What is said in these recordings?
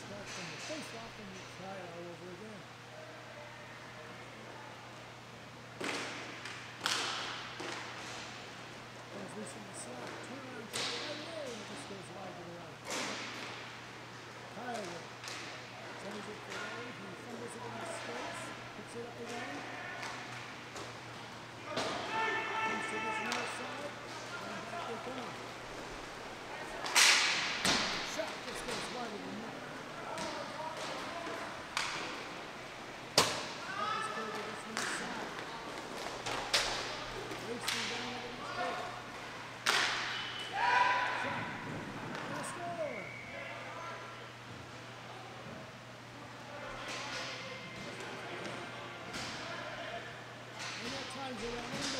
start from the face off and you try it all over again. Transmission to select. Obviamente.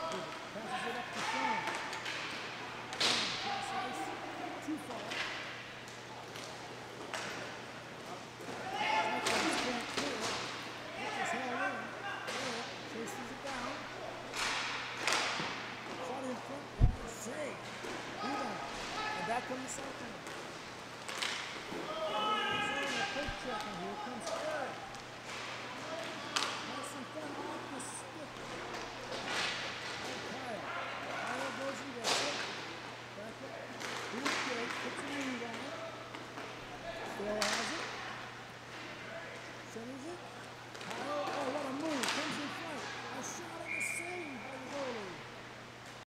Passes it up to